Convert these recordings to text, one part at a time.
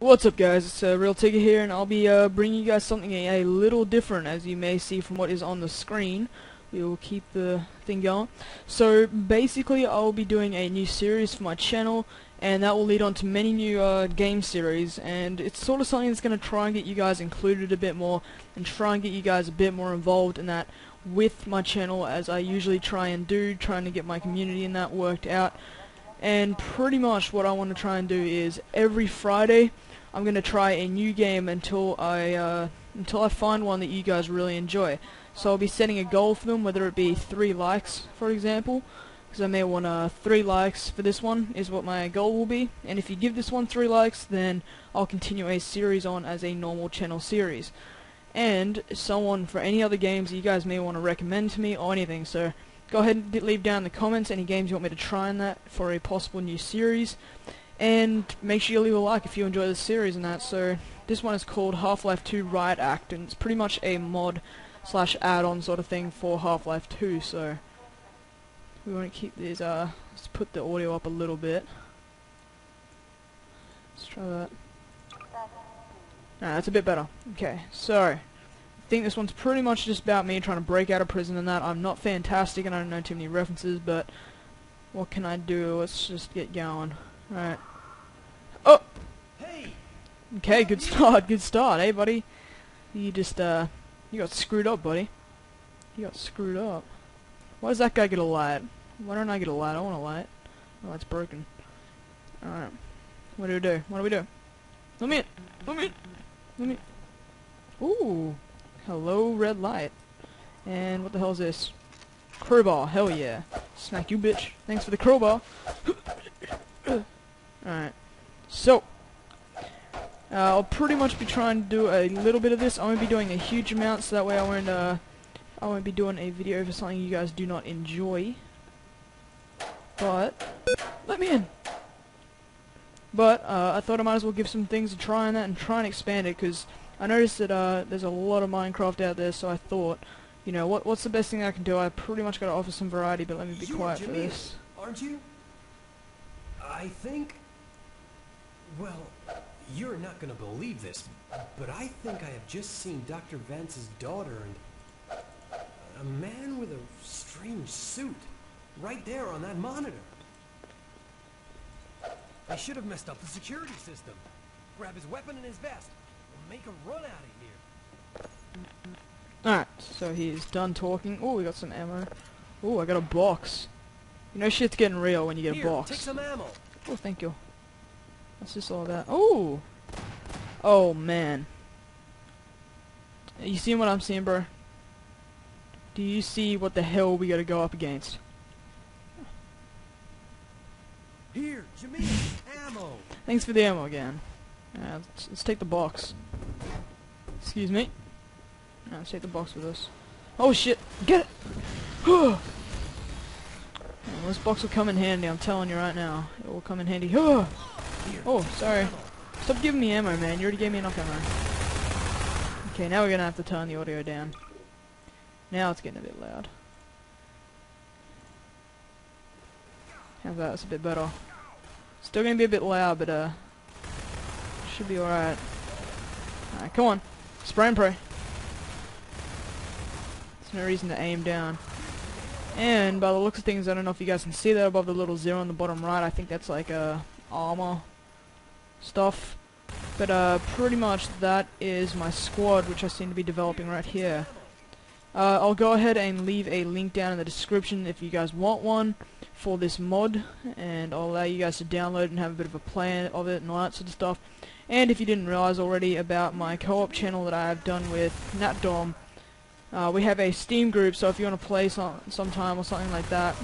What's up guys, it's uh, Real Tiga here and I'll be uh, bringing you guys something a, a, little different as you may see from what is on the screen. We will keep the thing going. So basically I'll be doing a new series for my channel and that will lead on to many new uh, game series and it's sort of something that's going to try and get you guys included a bit more and try and get you guys a bit more involved in that with my channel as I usually try and do, trying to get my community in that worked out. And pretty much what I want to try and do is every Friday I'm gonna try a new game until I uh, until I find one that you guys really enjoy. So I'll be setting a goal for them, whether it be three likes, for example, because I may want uh, three likes for this one is what my goal will be. And if you give this one three likes, then I'll continue a series on as a normal channel series. And so on for any other games you guys may want to recommend to me or anything. So go ahead and leave down in the comments any games you want me to try in that for a possible new series. And make sure you leave a like if you enjoy the series and that. So this one is called Half-Life 2 Riot Act, and it's pretty much a mod slash add-on sort of thing for Half-Life 2. So we want to keep these. Uh, let's put the audio up a little bit. Let's try that. Ah, that's a bit better. Okay, so think this one's pretty much just about me trying to break out of prison and that. I'm not fantastic and I don't know too many references, but what can I do? Let's just get going. Alright. Oh! Hey Okay, good start, good start, hey buddy? You just, uh, you got screwed up, buddy. You got screwed up. Why does that guy get a light? Why don't I get a light? I want a light. Oh, that's broken. Alright. What do we do? What do we do? Let me in! Let me in! Let me... Ooh! Hello, red light. And what the hell is this? Crowbar, hell yeah. Smack you, bitch. Thanks for the crowbar. Alright. So, uh, I'll pretty much be trying to do a little bit of this. I won't be doing a huge amount, so that way I won't, uh, I won't be doing a video for something you guys do not enjoy. But, let me in! But, uh, I thought I might as well give some things a try on that and try and expand it, because I noticed that, uh, there's a lot of Minecraft out there, so I thought, you know, what what's the best thing I can do? I pretty much got to offer some variety, but let me be you quiet Jimmy, for this. Aren't you? I think well, you're not gonna believe this, but I think I have just seen Dr. Vance's daughter and a man with a strange suit right there on that monitor. I should have messed up the security system. Grab his weapon and his vest make a run out of here. Alright, so he's done talking. Oh, we got some ammo. Oh, I got a box. You know shit's getting real when you get Here, a box. take some ammo. Oh, thank you. What's this all about? Oh! Oh, man. You seeing what I'm seeing, bro? Do you see what the hell we gotta go up against? Here, Jimmy, ammo. Thanks for the ammo again. Uh, let's, let's take the box. Excuse me. Uh, let's take the box with us. Oh shit! Get it! this box will come in handy, I'm telling you right now. It will come in handy. Oh, sorry. Stop giving me ammo, man. You already gave me enough ammo. Okay, now we're gonna have to turn the audio down. Now it's getting a bit loud. How's that? It's a bit better. Still gonna be a bit loud, but uh, should be alright. Alright, come on. Spray and pray. There's no reason to aim down. And by the looks of things, I don't know if you guys can see that above the little zero on the bottom right. I think that's like a uh, armor stuff. But uh, pretty much that is my squad, which I seem to be developing right here. Uh, I'll go ahead and leave a link down in the description if you guys want one for this mod, and I'll allow you guys to download and have a bit of a plan of it and all that sort of stuff. And if you didn't realize already about my co-op channel that I've done with NatDom, uh, we have a Steam group, so if you want to play some sometime or something like that,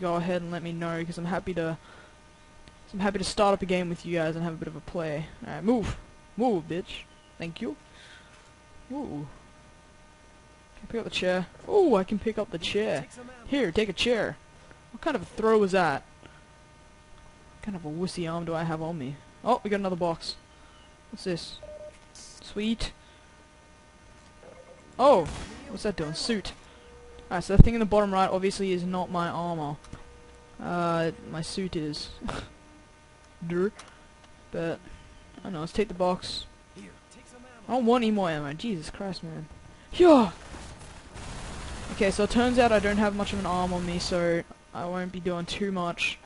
go ahead and let me know, because I'm happy to I'm happy to start up a game with you guys and have a bit of a play. Alright, move. Move, bitch. Thank you. Ooh. Can I pick up the chair? Ooh, I can pick up the chair. Here, take a chair. What kind of a throw was that? What kind of a wussy arm do I have on me? Oh, we got another box. What's this? Sweet. Oh, what's that doing? Suit. Alright, so the thing in the bottom right obviously is not my armor. Uh, my suit is. But, I don't know, let's take the box. I don't want any more ammo. Jesus Christ, man. Yeah. Okay, so it turns out I don't have much of an arm on me, so I won't be doing too much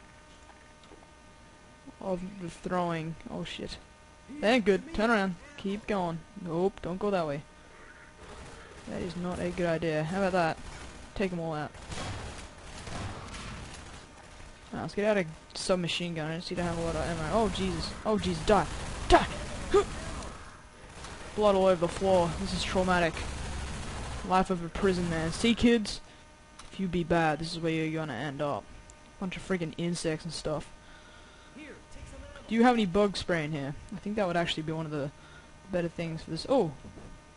of the throwing. Oh shit. That ain't good. Turn around. Keep going. Nope, don't go that way. That is not a good idea. How about that? Take them all out. Now, let's get out a submachine gun. I just need to have a lot of ammo. Oh Jesus. Oh Jesus. Die. Die. Blood all over the floor. This is traumatic. Life of a prison man. See kids? If you be bad, this is where you're gonna end up. Bunch of freaking insects and stuff. Do you have any bug spray in here? I think that would actually be one of the better things for this. Oh!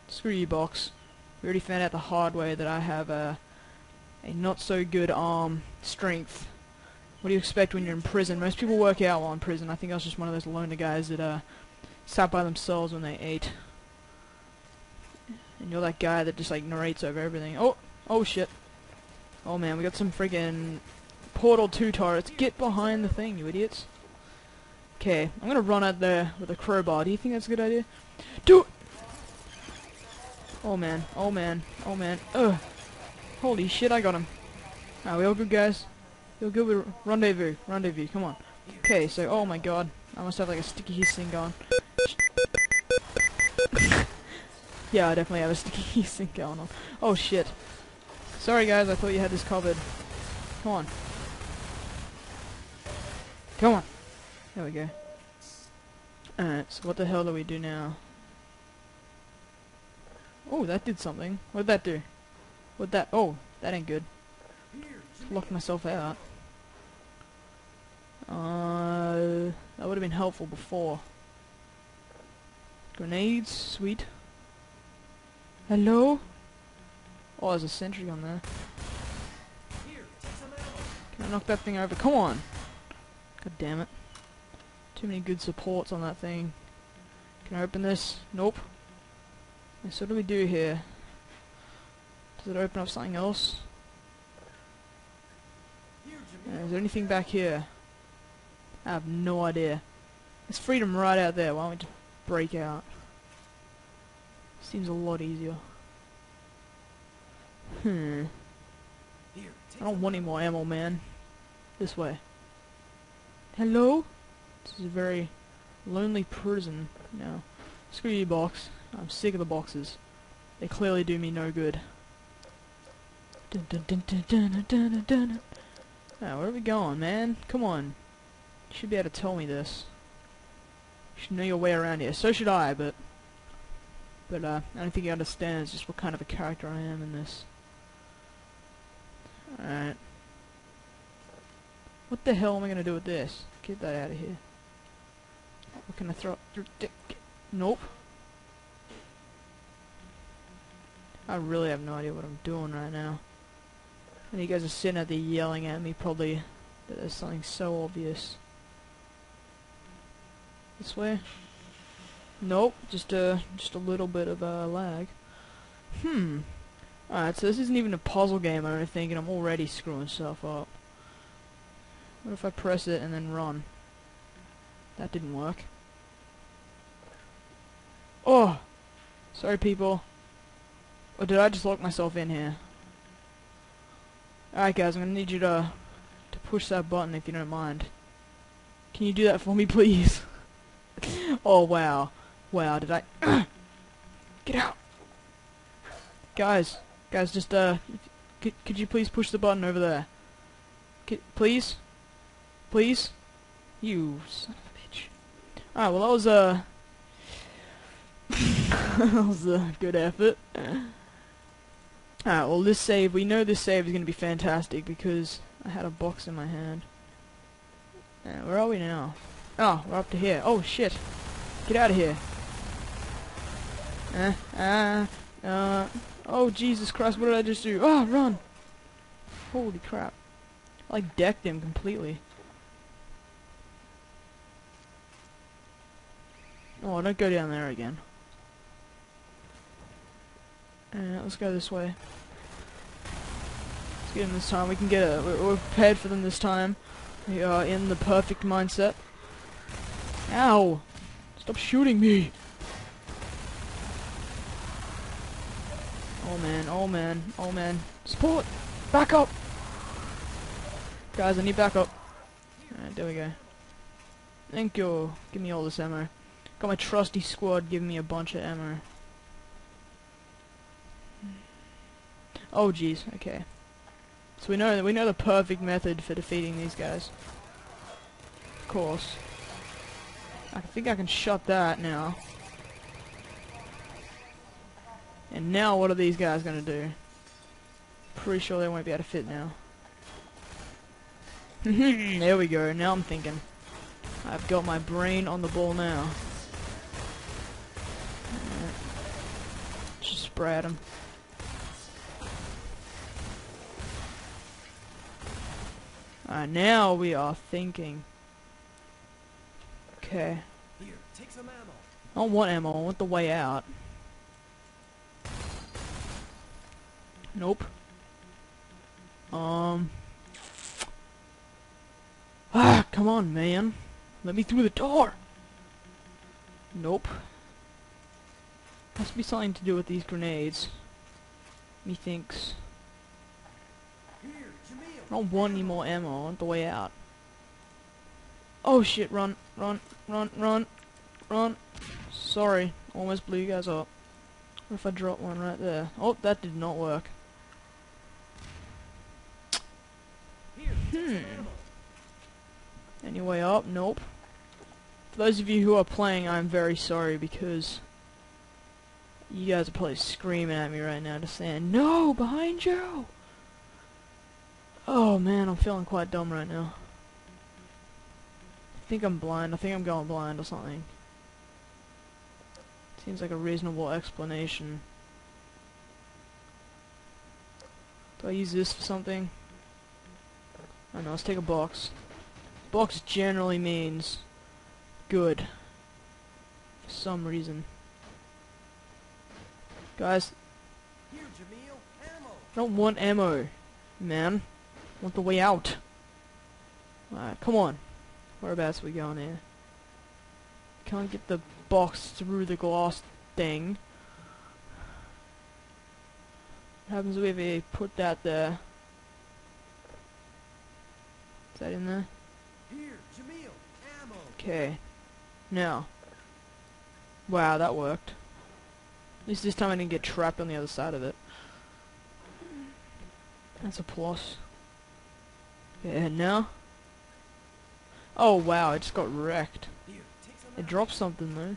Screw you, box. We already found out the hard way that I have a, a not so good arm strength. What do you expect when you're in prison? Most people work out while in prison. I think I was just one of those loner guys that uh, sat by themselves when they ate. And you're that guy that just like narrates over everything. Oh! Oh shit. Oh man, we got some friggin' Portal 2 turrets. Get behind the thing, you idiots. Okay, I'm gonna run out there with a crowbar. Do you think that's a good idea? Do it! Oh man, oh man, oh man. Ugh. Holy shit, I got him. Are we all good, guys? You're good with rendezvous? Rendezvous, come on. Okay, so, oh my god. I must have like a sticky hiss going. yeah, I definitely have a sticky hiss going on. Oh shit. Sorry guys, I thought you had this covered. Come on. Come on. There we go. Alright, so what the hell do we do now? Oh, that did something. What'd that do? What'd that? Oh, that ain't good. Locked myself out. Uh, that would have been helpful before. Grenades, sweet. Hello? Oh, there's a sentry on there. Can I knock that thing over? Come on! God damn it. Too many good supports on that thing. Can I open this? Nope. So what do we do here? Does it open up something else? Uh, is there anything back here? I have no idea. There's freedom right out there. Why don't we just break out? Seems a lot easier. Hmm. I don't want any more ammo, man. This way. Hello? This is a very lonely prison now. Screw you, box. I'm sick of the boxes. They clearly do me no good. Dun dun dun dun dun dun dun. Now, where are we going, man? Come on. You should be able to tell me this. You should know your way around here. So should I, but... But, uh, I don't think he understands just what kind of a character I am in this. Alright. What the hell am I gonna do with this? Get that out of here. What can I throw? th- th- Nope. I really have no idea what I'm doing right now. And you guys are sitting out there yelling at me probably that there's something so obvious. This way? Nope, just a just a little bit of a lag. Hmm. Alright, so this isn't even a puzzle game, I don't think, and I'm already screwing stuff up. What if I press it and then run? That didn't work. Oh! Sorry, people. Or did I just lock myself in here? Alright, guys, I'm gonna need you to to push that button if you don't mind. Can you do that for me, please? oh, wow. Wow, did I... Get out! Guys, guys, just, uh, could, could you please push the button over there? Could, please? Please? You son of a bitch. Alright, well that was, uh... that was a good effort. Alright, well this save, we know this save is going to be fantastic because I had a box in my hand. Where are we now? Oh, we're up to here. Oh shit. Get out of here. Uh, uh, uh, oh Jesus Christ, what did I just do? Oh, run! Holy crap. I like decked him completely. Oh, don't go down there again. Let's go this way. Let's get him this time. We can get a. We're, we're prepared for them this time. We are in the perfect mindset. Ow! Stop shooting me! Oh man, oh man, oh man. Support! Back up! Guys, I need backup. Alright, there we go. Thank you. Give me all this ammo. Got my trusty squad giving me a bunch of ammo. Oh jeez, okay. So we know that we know the perfect method for defeating these guys. Of course. I think I can shut that now. And now what are these guys gonna do? Pretty sure they won't be able to fit now. there we go, now I'm thinking. I've got my brain on the ball now. Just spray at him. Alright, now we are thinking. Okay. Here, take some ammo. I don't want ammo, I want the way out. Nope. Um. Ah, come on, man. Let me through the door. Nope. Must be something to do with these grenades. Methinks. I don't want any more ammo. I want the way out. Oh shit, run, run, run, run, run. Sorry, almost blew you guys up. What if I drop one right there? Oh, that did not work. Hmm. Any way up? Nope. For those of you who are playing, I'm very sorry because you guys are probably screaming at me right now, to saying, No, behind you! Oh man, I'm feeling quite dumb right now. I think I'm blind. I think I'm going blind or something. Seems like a reasonable explanation. Do I use this for something? Oh, I don't know, let's take a box. Box generally means good. For some reason. Guys. I don't want ammo, man. Want the way out. Alright, come on. Whereabouts are we going here? Can't get the box through the glass thing. What happens if we put that there? Is that in there? Here, Jamil. Ammo. Okay. Now. Wow, that worked. At least this time I didn't get trapped on the other side of it. That's a plus. And now? Oh wow, it just got wrecked. It dropped something though.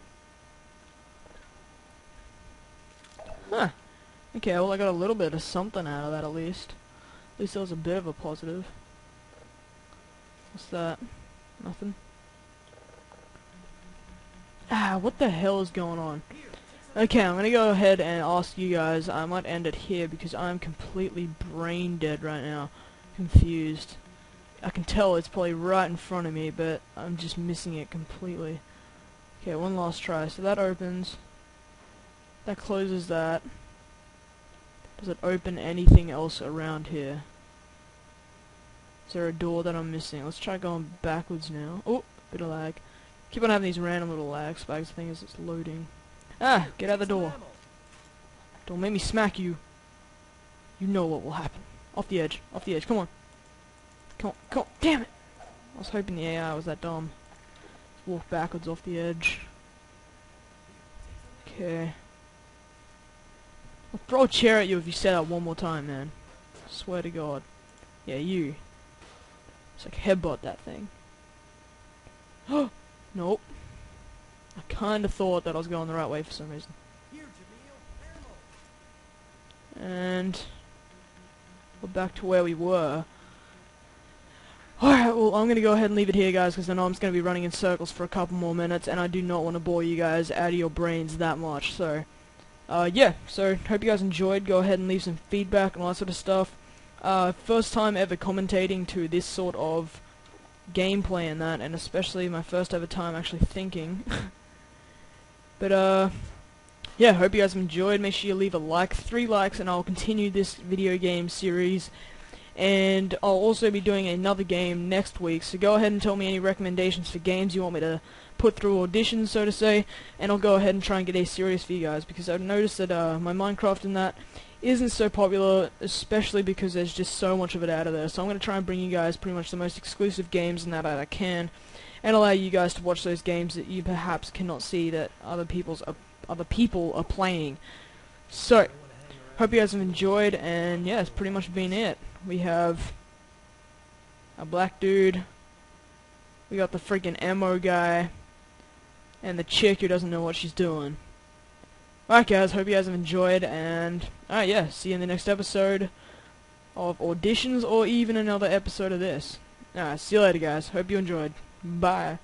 Huh. Okay, well I got a little bit of something out of that at least. At least that was a bit of a positive. What's that? Nothing? Ah, what the hell is going on? Okay, I'm gonna go ahead and ask you guys. I might end it here because I'm completely brain dead right now. Confused. I can tell it's probably right in front of me, but I'm just missing it completely. Okay, one last try. So that opens. That closes that. Does it open anything else around here? Is there a door that I'm missing? Let's try going backwards now. Oh, bit of lag. Keep on having these random little lag spikes. The thing is, it's loading. Ah, get out the door. Don't make me smack you. You know what will happen. Off the edge. Off the edge. Come on. Come on. Come on. Damn it. I was hoping the AI was that dumb. Let's walk backwards off the edge. Okay. I'll throw a chair at you if you say that one more time, man. Swear to God. Yeah, you. It's like headbutt that thing. nope. I kinda thought that I was going the right way for some reason. And we're back to where we were. Alright, well, I'm going to go ahead and leave it here, guys, because I know I'm just going to be running in circles for a couple more minutes, and I do not want to bore you guys out of your brains that much, so... Uh, yeah, so, hope you guys enjoyed. Go ahead and leave some feedback and all that sort of stuff. Uh, first time ever commentating to this sort of gameplay and that, and especially my first ever time actually thinking. but, uh... Yeah, hope you guys enjoyed. Make sure you leave a like, three likes, and I'll continue this video game series. And I'll also be doing another game next week. So go ahead and tell me any recommendations for games you want me to put through auditions, so to say, and I'll go ahead and try and get a series for you guys because I've noticed that uh, my Minecraft and that isn't so popular, especially because there's just so much of it out of there. So I'm going to try and bring you guys pretty much the most exclusive games and that I can, and allow you guys to watch those games that you perhaps cannot see that other people's uh, other people are playing. So, hope you guys have enjoyed, and yeah, it's pretty much been it. We have a black dude, we got the freaking ammo guy, and the chick who doesn't know what she's doing. Alright guys, hope you guys have enjoyed, and alright yeah, see you in the next episode of auditions, or even another episode of this. Alright, see you later guys, hope you enjoyed. Bye.